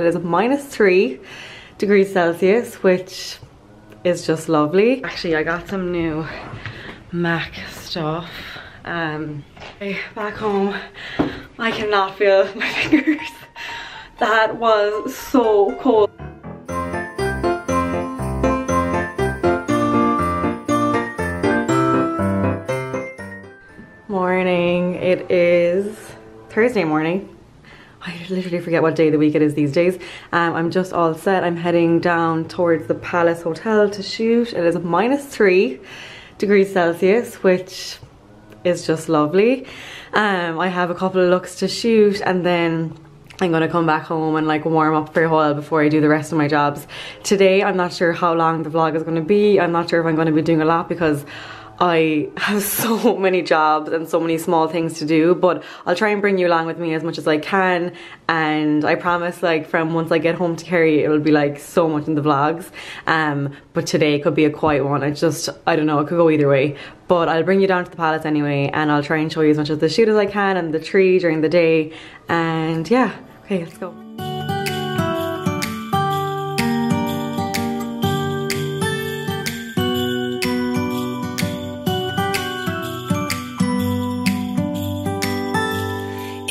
It is minus three degrees Celsius, which is just lovely. Actually, I got some new MAC stuff. Um, back home, I cannot feel my fingers. That was so cold. Morning, it is Thursday morning. I literally forget what day of the week it is these days. Um, I'm just all set. I'm heading down towards the Palace Hotel to shoot. It is minus three degrees Celsius, which is just lovely. Um, I have a couple of looks to shoot and then I'm gonna come back home and like warm up for a while before I do the rest of my jobs. Today, I'm not sure how long the vlog is gonna be. I'm not sure if I'm gonna be doing a lot because I have so many jobs and so many small things to do, but I'll try and bring you along with me as much as I can. And I promise like from once I get home to Kerry, it'll be like so much in the vlogs. Um, but today could be a quiet one. I just, I don't know, it could go either way. But I'll bring you down to the palace anyway and I'll try and show you as much of the shoot as I can and the tree during the day. And yeah, okay, let's go.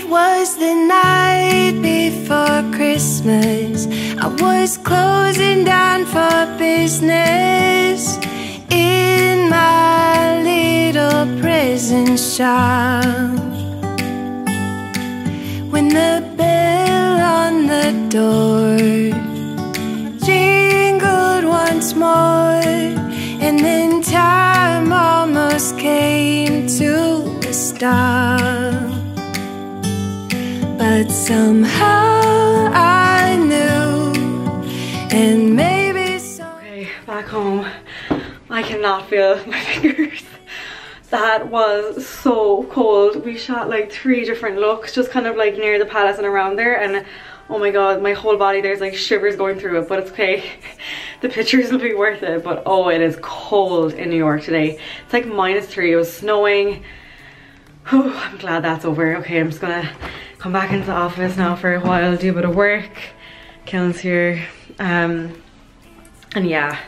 It was the night before Christmas. I was closing down for business in my little prison shop. When the bell on the door jingled once more, and then time almost came to a stop. But somehow I knew, and maybe so. Okay, back home. I cannot feel my fingers. That was so cold. We shot like three different looks, just kind of like near the palace and around there. And oh my god, my whole body, there's like shivers going through it, but it's okay. the pictures will be worth it. But oh, it is cold in New York today. It's like minus three, it was snowing. Whew, I'm glad that's over. Okay, I'm just gonna come back into the office now for a while, do a bit of work. Killen's here. Um, and yeah,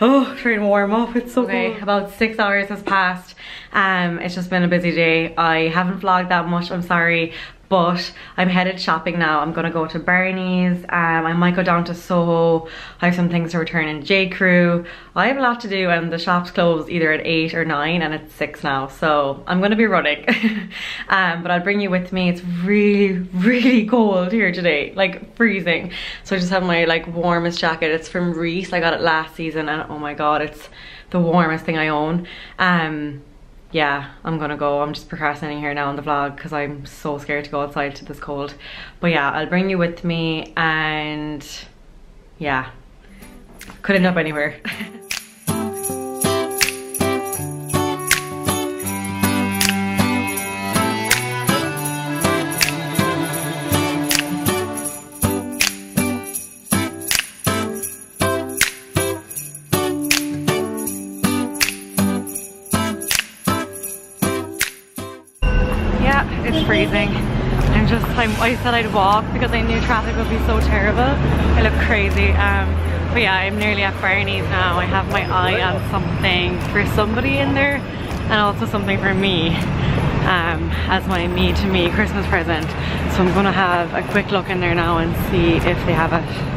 oh, trying to warm up, it's so okay, cold. About six hours has passed. Um, it's just been a busy day. I haven't vlogged that much, I'm sorry, but I'm headed shopping now. I'm gonna go to Barney's. Um, I might go down to Soho. I have some things to return in J. Crew. I have a lot to do and the shop's close either at 8 or 9 and it's 6 now. So I'm gonna be running. um, but I'll bring you with me. It's really, really cold here today. Like freezing. So I just have my like warmest jacket. It's from Reiss, I got it last season and oh my god, it's the warmest thing I own. Um, yeah, I'm gonna go. I'm just procrastinating here now on the vlog because I'm so scared to go outside to this cold. But yeah, I'll bring you with me and yeah, could end up anywhere. freezing. I'm just, I'm, I said I'd walk because I knew traffic would be so terrible. I look crazy. Um, but yeah, I'm nearly at Barney's now. I have my eye on something for somebody in there and also something for me um, as my me to me Christmas present. So I'm gonna have a quick look in there now and see if they have it.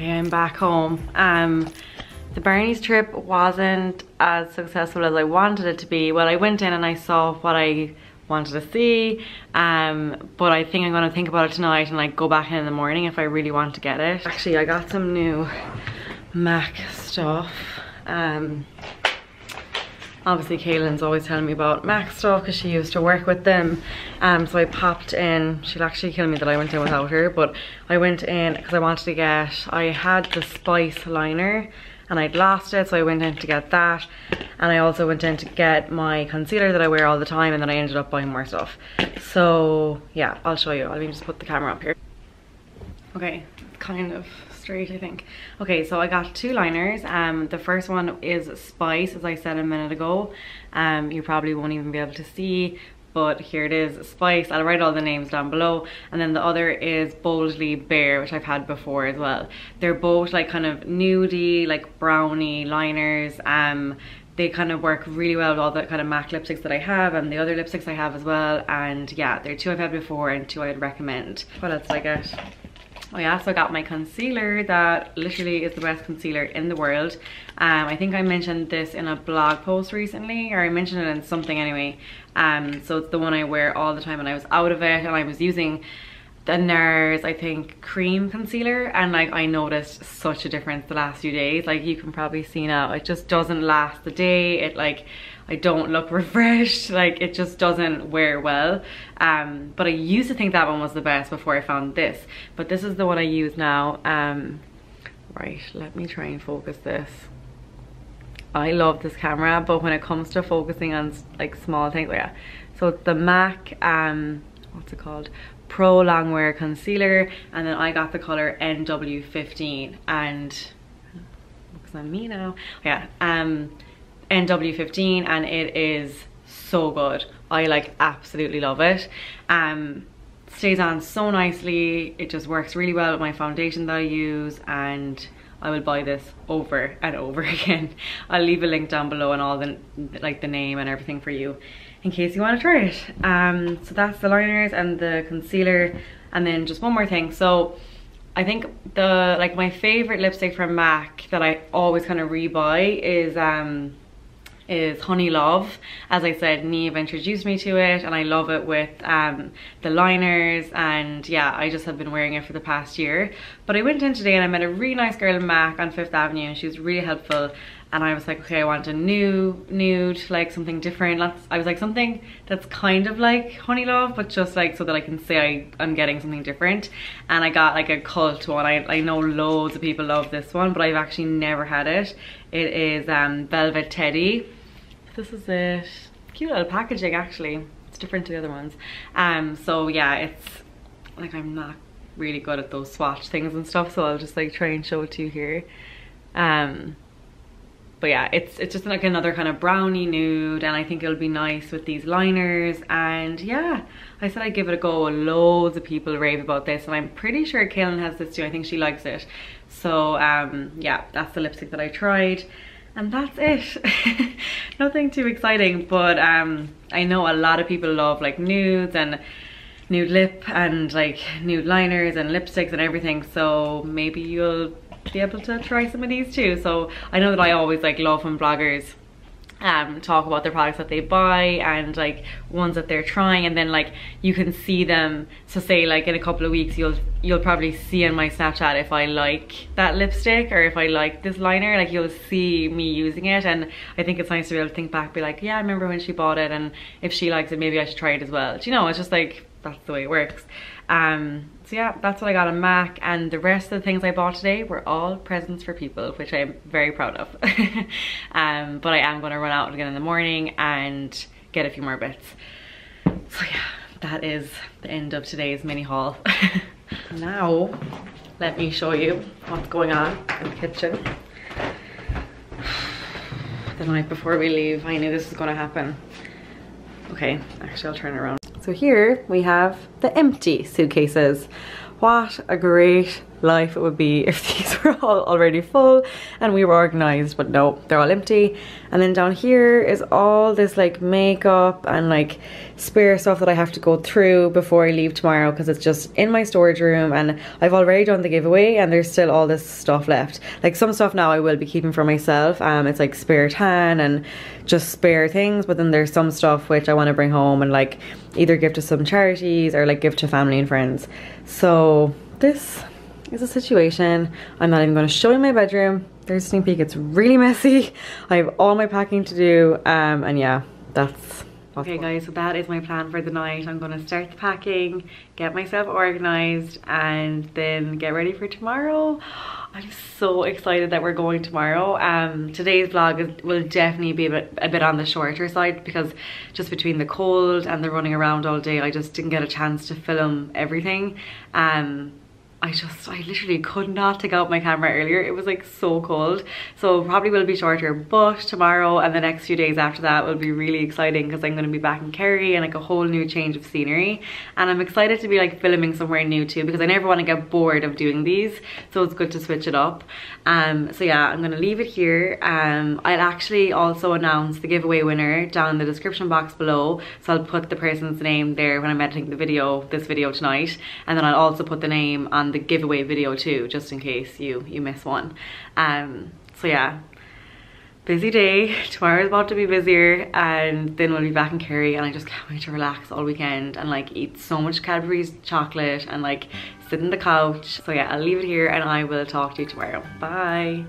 Okay, I'm back home. Um, the Barney's trip wasn't as successful as I wanted it to be. Well, I went in and I saw what I wanted to see, um, but I think I'm gonna think about it tonight and like go back in in the morning if I really want to get it. Actually, I got some new MAC stuff. Um, obviously Kaylin's always telling me about MAC stuff because she used to work with them. Um, so I popped in, she'll actually kill me that I went in without her, but I went in because I wanted to get, I had the Spice liner and I'd lost it so I went in to get that and I also went in to get my concealer that I wear all the time and then I ended up buying more stuff. So yeah, I'll show you. Let me just put the camera up here. Okay, kind of straight I think. Okay, so I got two liners. Um, the first one is Spice, as I said a minute ago. Um, you probably won't even be able to see, but here it is, Spice. I'll write all the names down below. And then the other is Boldly Bare, which I've had before as well. They're both like kind of nudie, like brownie liners. Um, they kind of work really well with all the kind of MAC lipsticks that I have and the other lipsticks I have as well. And yeah, they're two I've had before and two I'd recommend. What else did I get? Oh I also got my concealer that literally is the best concealer in the world. Um, I think I mentioned this in a blog post recently, or I mentioned it in something anyway. Um, so it's the one I wear all the time and I was out of it and I was using the NARS, I think, cream concealer and like I noticed such a difference the last few days. Like you can probably see now, it just doesn't last the day. It like, I don't look refreshed, like it just doesn't wear well. Um, but I used to think that one was the best before I found this. But this is the one I use now. Um, right, let me try and focus this. I love this camera, but when it comes to focusing on like small things, yeah. So it's the MAC, um, what's it called? Pro Longwear Concealer, and then I got the color NW15, and looks on me now. Yeah, um, NW15 and it is so good. I like absolutely love it. Um, stays on so nicely. It just works really well with my foundation that I use and I will buy this over and over again. I'll leave a link down below and all the like the name and everything for you in case you want to try it. Um, so that's the liners and the concealer and then just one more thing. So I think the like my favorite lipstick from MAC that I always kind of rebuy is um is Honey Love. As I said, Neve introduced me to it and I love it with um, the liners and yeah, I just have been wearing it for the past year. But I went in today and I met a really nice girl in MAC on Fifth Avenue and she was really helpful and I was like, okay, I want a new nude, like something different. Let's, I was like, something that's kind of like Honey Love, but just like so that I can say I, I'm getting something different. And I got like a cult one. I, I know loads of people love this one, but I've actually never had it. It is um, Velvet Teddy this is it cute little packaging actually. It's different to the other ones. Um so yeah it's like i'm not really good at those swatch things and stuff so i'll just like try and show it to you here. Um but yeah it's it's just like another kind of brownie nude and i think it'll be nice with these liners. And yeah i said i'd give it a go. Loads of people rave about this and i'm pretty sure kaylin has this too. I think she likes it. So um yeah that's the lipstick that i tried and that's it. Nothing too exciting but um i know a lot of people love like nudes and nude lip and like nude liners and lipsticks and everything so maybe you'll be able to try some of these too. So i know that i always like love when bloggers um, talk about the products that they buy and like ones that they're trying. And then like you can see them. So say like in a couple of weeks you'll you'll probably see in my snapchat if I like that lipstick or if I like this liner. Like you'll see me using it. And I think it's nice to be able to think back be like yeah I remember when she bought it. And if she likes it maybe I should try it as well. Do you know it's just like that's the way it works. Um so yeah that's what I got on MAC and the rest of the things I bought today were all presents for people which I'm very proud of. Um, but I am going to run out again in the morning and get a few more bits. So yeah that is the end of today's mini haul. Now let me show you what's going on in the kitchen. The night before we leave I knew this was going to happen. Okay actually I'll turn around so here we have the empty suitcases. What a great life it would be if these were all already full and we were organized but no they're all empty. And then down here is all this like makeup and like spare stuff that I have to go through before I leave tomorrow because it's just in my storage room and I've already done the giveaway and there's still all this stuff left. Like some stuff now I will be keeping for myself um it's like spare tan and just spare things but then there's some stuff which I want to bring home and like either give to some charities or like give to family and friends so this is a situation. I'm not even going to show you my bedroom. There's a sneak peek. It's really messy. I have all my packing to do. Um, and yeah, that's Okay guys, so that is my plan for the night. I'm gonna start the packing, get myself organized, and then get ready for tomorrow. I'm so excited that we're going tomorrow. Um, today's vlog is, will definitely be a bit, a bit on the shorter side because just between the cold and the running around all day, I just didn't get a chance to film everything. Um, I just, I literally could not take out my camera earlier. It was like so cold. So probably will be shorter, but tomorrow and the next few days after that will be really exciting because I'm going to be back in Kerry and like a whole new change of scenery. And I'm excited to be like filming somewhere new too because I never want to get bored of doing these. So it's good to switch it up. Um, so yeah, I'm going to leave it here. Um, I'll actually also announce the giveaway winner down in the description box below. So I'll put the person's name there when I'm editing the video, this video tonight. And then I'll also put the name on the giveaway video too, just in case you, you miss one. Um, so yeah, busy day. Tomorrow is about to be busier and then we'll be back in Kerry and I just can't wait to relax all weekend and like eat so much Cadbury's chocolate and like sit in the couch. So yeah, I'll leave it here and I will talk to you tomorrow. Bye.